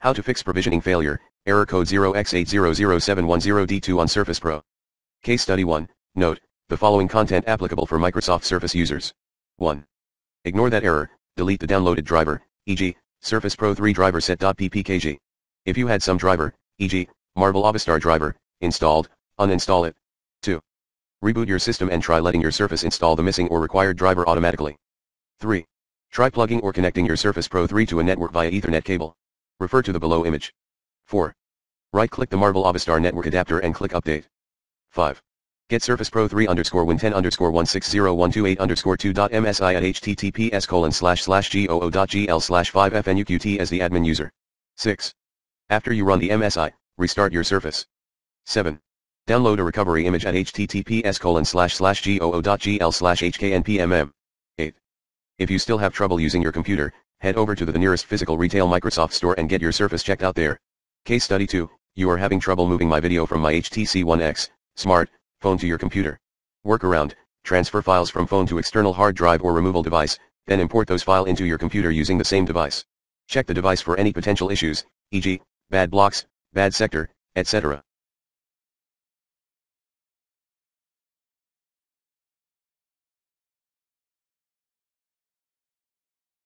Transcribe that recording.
How to fix provisioning failure, error code 0x800710D2 on Surface Pro. Case study 1, note, the following content applicable for Microsoft Surface users. 1. Ignore that error, delete the downloaded driver, e.g., Surface Pro 3 driver set.ppkg. If you had some driver, e.g., Marvell Avastar driver, installed, uninstall it. 2. Reboot your system and try letting your Surface install the missing or required driver automatically. 3. Try plugging or connecting your Surface Pro 3 to a network via Ethernet cable. Refer to the below image. 4. Right-click the Marvell Avastar network adapter and click Update. 5. Get Surface Pro 3 underscore Win 10 underscore 160128 underscore 2.msi at https colon slash slash goo.gl slash 5fnuqt as the admin user. 6. After you run the MSI, restart your Surface. 7. Download a recovery image at https colon slash slash goo.gl slash hknpmm. 8. If you still have trouble using your computer, head over to the nearest physical retail Microsoft store and get your Surface checked out there. Case study 2, you are having trouble moving my video from my HTC One X, smart, phone to your computer. Workaround, transfer files from phone to external hard drive or removal device, then import those file into your computer using the same device. Check the device for any potential issues, e.g., bad blocks, bad sector, etc.